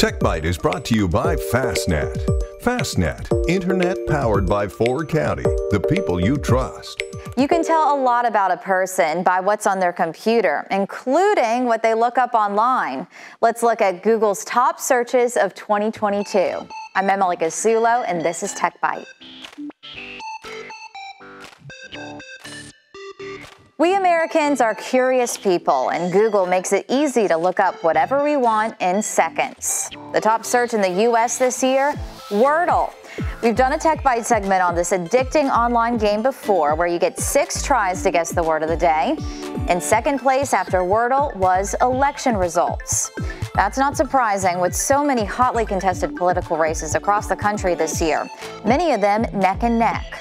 Tech Byte is brought to you by Fastnet. Fastnet, internet powered by Ford County, the people you trust. You can tell a lot about a person by what's on their computer, including what they look up online. Let's look at Google's top searches of 2022. I'm Emily Cassulo, and this is Tech Byte. We Americans are curious people, and Google makes it easy to look up whatever we want in seconds. The top search in the U.S. this year Wordle. We've done a Tech Byte segment on this addicting online game before where you get six tries to guess the word of the day. In second place after Wordle was election results. That's not surprising with so many hotly contested political races across the country this year, many of them neck and neck.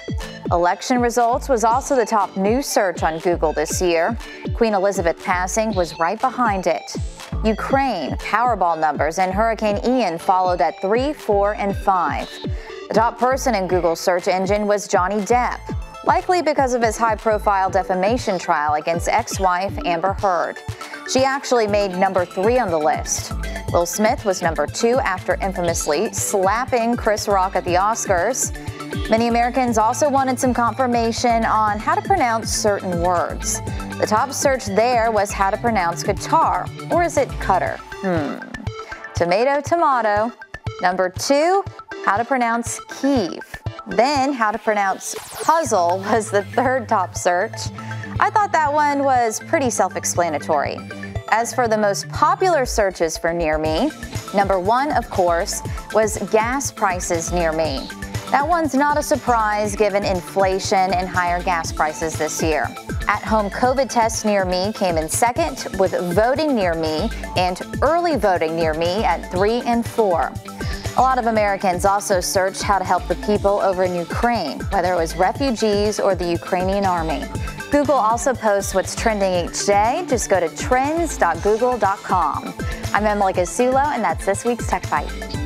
Election results was also the top news search on Google this year. Queen Elizabeth passing was right behind it. Ukraine, Powerball numbers, and Hurricane Ian followed at 3, 4, and 5. The top person in Google's search engine was Johnny Depp, likely because of his high profile defamation trial against ex wife Amber Heard. She actually made number three on the list. Will Smith was number two after infamously slapping Chris Rock at the Oscars. Many Americans also wanted some confirmation on how to pronounce certain words. The top search there was how to pronounce Qatar, or is it cutter? Hmm. Tomato, tomato. Number two, how to pronounce Kiev. Then, how to pronounce puzzle was the third top search. I thought that one was pretty self explanatory. As for the most popular searches for near me, number one, of course, was gas prices near me. That one's not a surprise given inflation and higher gas prices this year. At home COVID tests near me came in second, with voting near me and early voting near me at three and four. A lot of Americans also searched how to help the people over in Ukraine, whether it was refugees or the Ukrainian army. Google also posts what's trending each day. Just go to trends.google.com. I'm Emily Cassulo, and that's this week's Tech Byte.